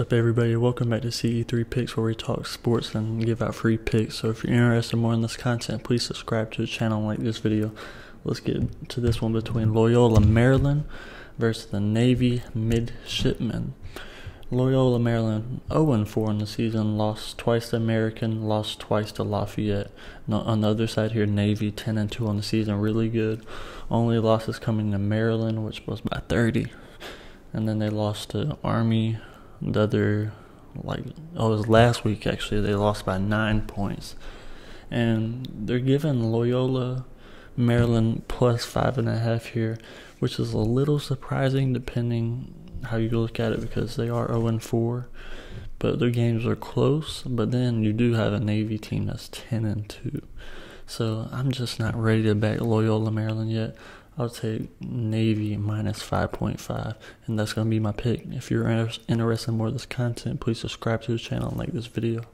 What's up, everybody? Welcome back to CE3 Picks, where we talk sports and give out free picks. So, if you're interested more in this content, please subscribe to the channel and like this video. Let's get to this one between Loyola Maryland versus the Navy Midshipmen. Loyola Maryland 0 4 in the season, lost twice to American, lost twice to Lafayette. on the other side here, Navy 10 and 2 on the season, really good. Only losses coming to Maryland, which was by 30. And then they lost to Army the other like oh it was last week actually they lost by nine points. And they're giving loyola maryland plus five and a half here which is a little surprising depending how you look at it because they are 0 and 4 but their games are close. But then you do have a navy team that's 10 and 2 so i'm just not ready to back loyola maryland yet I'll take Navy minus 5.5, and that's going to be my pick. If you're interested in more of this content, please subscribe to the channel and like this video.